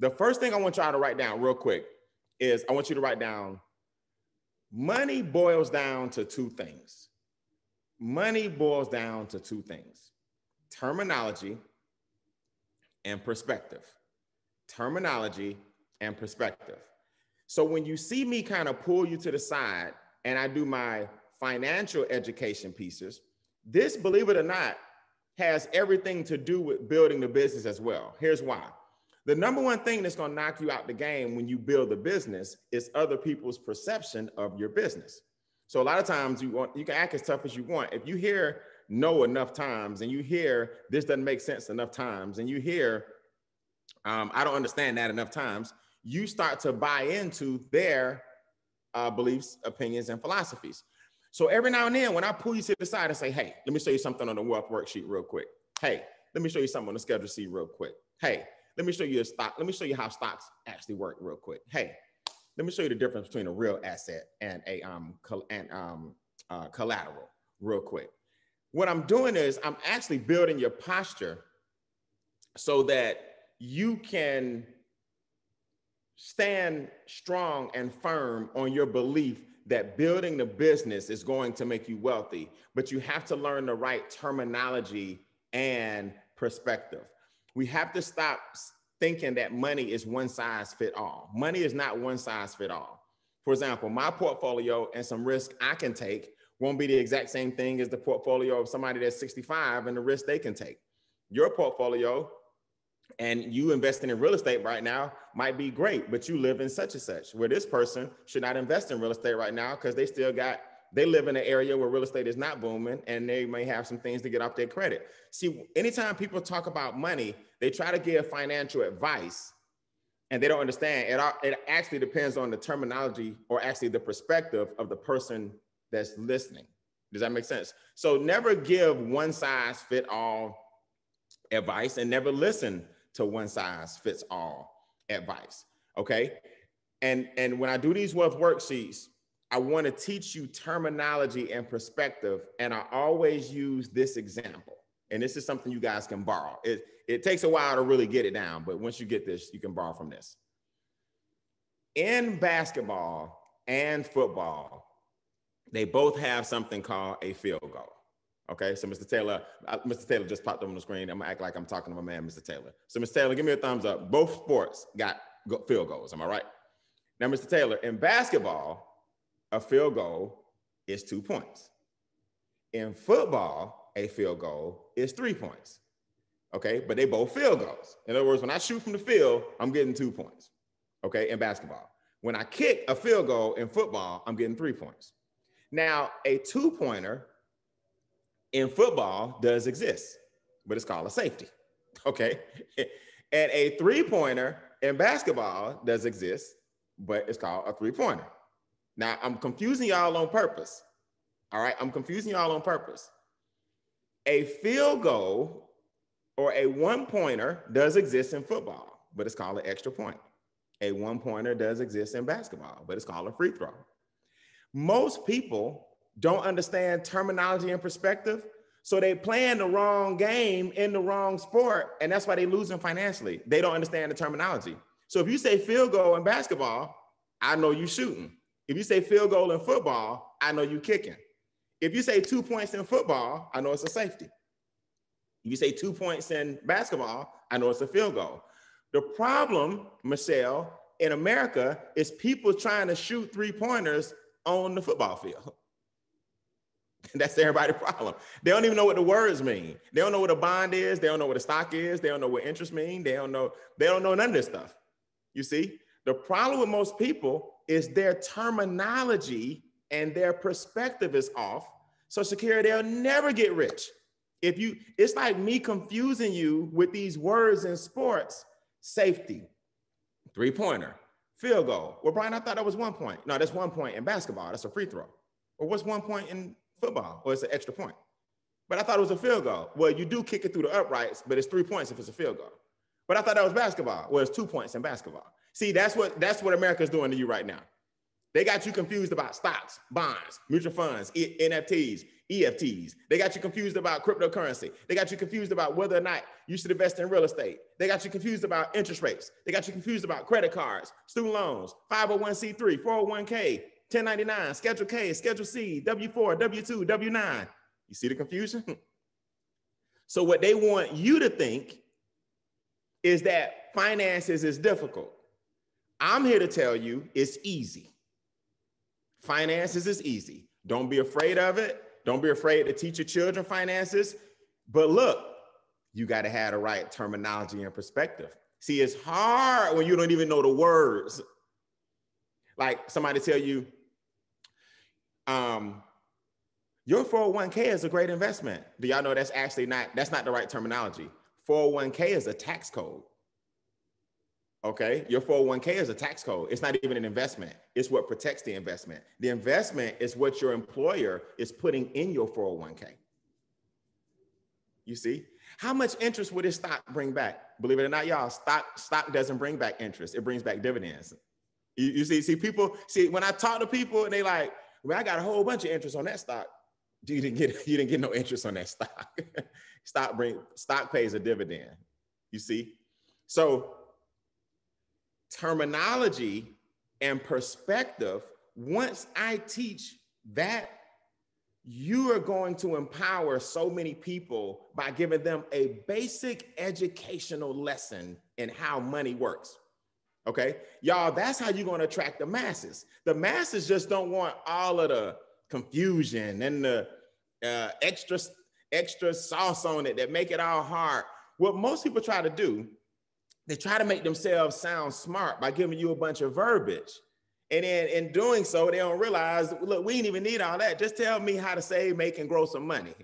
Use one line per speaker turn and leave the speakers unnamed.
The first thing I want y'all to write down real quick is I want you to write down money boils down to two things. Money boils down to two things terminology and perspective. Terminology and perspective. So when you see me kind of pull you to the side and I do my financial education pieces, this, believe it or not, has everything to do with building the business as well. Here's why. The number one thing that's going to knock you out the game when you build a business is other people's perception of your business. So a lot of times you want you can act as tough as you want. If you hear no enough times and you hear this doesn't make sense enough times and you hear um, I don't understand that enough times, you start to buy into their uh, beliefs, opinions, and philosophies. So every now and then, when I pull you to the side and say, "Hey, let me show you something on the wealth worksheet real quick," hey, let me show you something on the schedule C real quick. Hey, let me show you a stock. Let me show you how stocks actually work real quick. Hey, let me show you the difference between a real asset and a um and um uh, collateral real quick. What I'm doing is I'm actually building your posture so that you can stand strong and firm on your belief that building the business is going to make you wealthy, but you have to learn the right terminology and perspective. We have to stop thinking that money is one size fit all. Money is not one size fit all. For example, my portfolio and some risk I can take won't be the exact same thing as the portfolio of somebody that's 65 and the risk they can take. Your portfolio and you investing in real estate right now might be great, but you live in such and such where this person should not invest in real estate right now because they still got they live in an area where real estate is not booming and they may have some things to get off their credit. See, anytime people talk about money, they try to give financial advice and they don't understand it, it actually depends on the terminology or actually the perspective of the person that's listening. Does that make sense? So never give one size fit all advice and never listen to one size fits all advice. Okay. And, and when I do these wealth worksheets, I want to teach you terminology and perspective. And I always use this example. And this is something you guys can borrow. It, it takes a while to really get it down, but once you get this, you can borrow from this. In basketball and football, they both have something called a field goal. Okay, so Mr. Taylor, uh, Mr. Taylor just popped up on the screen. I'm gonna act like I'm talking to my man, Mr. Taylor. So, Mr. Taylor, give me a thumbs up. Both sports got field goals. Am I right? Now, Mr. Taylor, in basketball, a field goal is two points. In football, a field goal is three points. Okay, but they both field goals. In other words, when I shoot from the field, I'm getting two points. Okay, in basketball. When I kick a field goal in football, I'm getting three points. Now, a two pointer in football does exist, but it's called a safety. Okay. and a three pointer in basketball does exist, but it's called a three pointer. Now I'm confusing y'all on purpose. All right. I'm confusing y'all on purpose. A field goal or a one pointer does exist in football, but it's called an extra point. A one pointer does exist in basketball, but it's called a free throw. Most people don't understand terminology and perspective. So they playing the wrong game in the wrong sport, and that's why they losing financially. They don't understand the terminology. So if you say field goal in basketball, I know you shooting. If you say field goal in football, I know you're kicking. If you say two points in football, I know it's a safety. If you say two points in basketball, I know it's a field goal. The problem, Michelle, in America is people trying to shoot three pointers on the football field. That's everybody's problem. They don't even know what the words mean. They don't know what a bond is. They don't know what a stock is. They don't know what interest mean. They don't know. They don't know none of this stuff. You see, the problem with most people is their terminology and their perspective is off. So security, they'll never get rich. If you, it's like me confusing you with these words in sports: safety, three pointer, field goal. Well, Brian, I thought that was one point. No, that's one point in basketball. That's a free throw. Or what's one point in football, or it's an extra point. But I thought it was a field goal. Well, you do kick it through the uprights, but it's three points if it's a field goal. But I thought that was basketball. Well, it's two points in basketball. See, that's what that's what America's doing to you right now. They got you confused about stocks, bonds, mutual funds, e- NFTs, EFTs. They got you confused about cryptocurrency. They got you confused about whether or not you should invest in real estate. They got you confused about interest rates. They got you confused about credit cards, student loans, 501c3, 401k, 1099, Schedule K, Schedule C, W4, W2, W9. You see the confusion? so, what they want you to think is that finances is difficult. I'm here to tell you it's easy. Finances is easy. Don't be afraid of it. Don't be afraid to teach your children finances. But look, you got to have the right terminology and perspective. See, it's hard when you don't even know the words. Like somebody tell you, um, your 401k is a great investment. Do y'all know that's actually not, that's not the right terminology. 401k is a tax code. Okay, your 401k is a tax code. It's not even an investment. It's what protects the investment. The investment is what your employer is putting in your 401k. You see, how much interest would this stock bring back? Believe it or not, y'all, stock stock doesn't bring back interest. It brings back dividends. You, you see, see people see when I talk to people and they like, well, I got a whole bunch of interest on that stock. You didn't get you didn't get no interest on that stock. stock bring stock pays a dividend. You see, so terminology and perspective, once I teach that, you are going to empower so many people by giving them a basic educational lesson in how money works. Okay, y'all, that's how you're going to attract the masses. The masses just don't want all of the confusion and the uh, extra extra sauce on it that make it all hard. What most people try to do they try to make themselves sound smart by giving you a bunch of verbiage. And then in doing so, they don't realize, look, we didn't even need all that. Just tell me how to save, make, and grow some money.